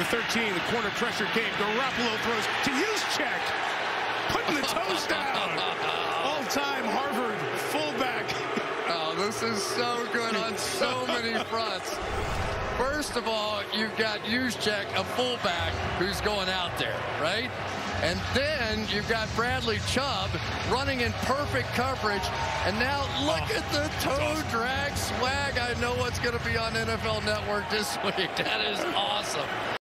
The 13, the corner pressure game. Garoppolo throws to Juszczyk. Putting the toes down. All-time Harvard fullback. Oh, this is so good on so many fronts. First of all, you've got Juszczyk, a fullback, who's going out there, right? And then you've got Bradley Chubb running in perfect coverage. And now look Oh, at the toe awesome. drag swag. I know what's going to be on NFL Network this week. That is awesome.